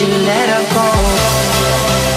you let her go.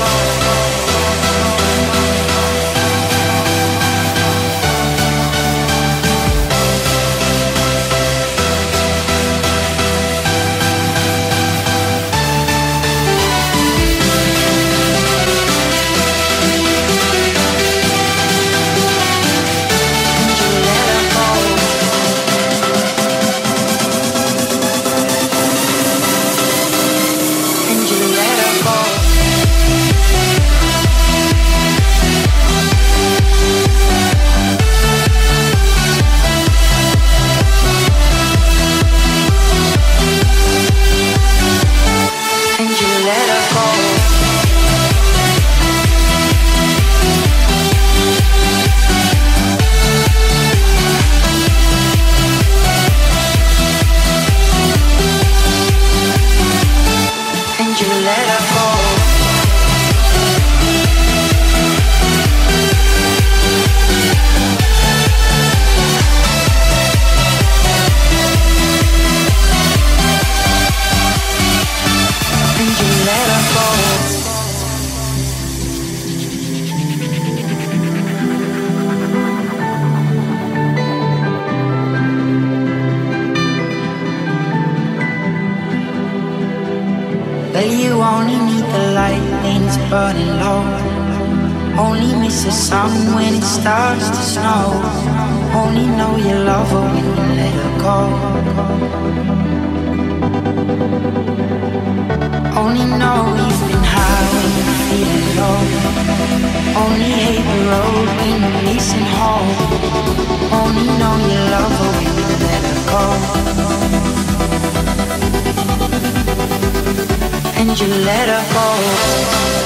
you let her go.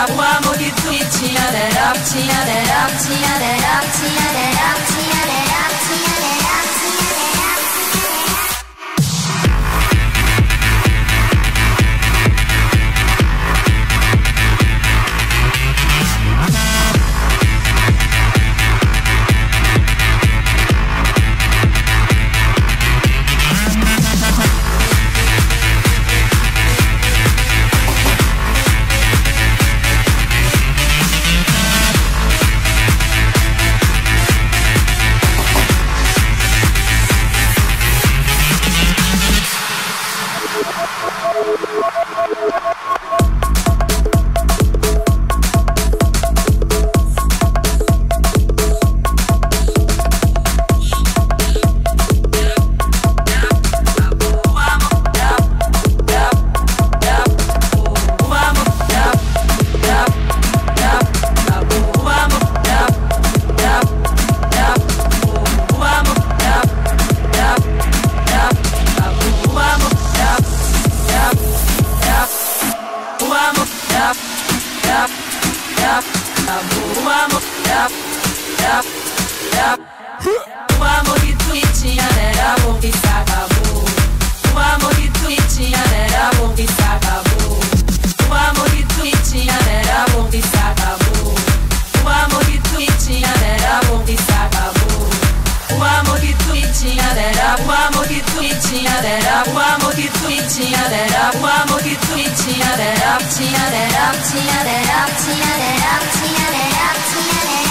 up, one more you do it, chia that up, chia that up, chia that up, chia that up. it up One more get to it Tear it up Tear it up Tear it up Tear it up Tear it up Tear it up